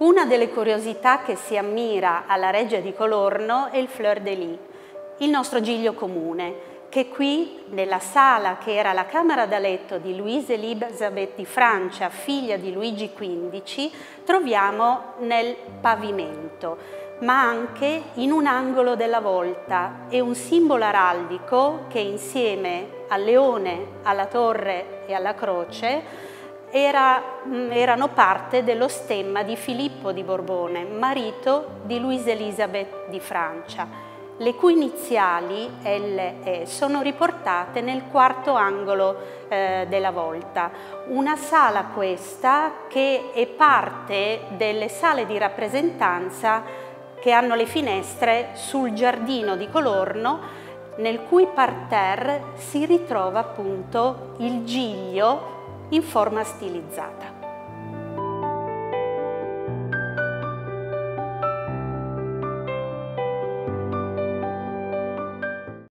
Una delle curiosità che si ammira alla Reggia di Colorno è il Fleur de Lis, il nostro giglio comune, che qui nella sala che era la camera da letto di Louise Elisabeth di Francia, figlia di Luigi XV, troviamo nel pavimento, ma anche in un angolo della volta. È un simbolo araldico che insieme al leone, alla torre e alla croce era, mm, erano parte dello stemma di Filippo di Borbone, marito di Louise Elisabeth di Francia, le cui iniziali LE sono riportate nel quarto angolo eh, della volta. Una sala questa che è parte delle sale di rappresentanza che hanno le finestre sul giardino di Colorno nel cui parterre si ritrova appunto il giglio in forma stilizzata.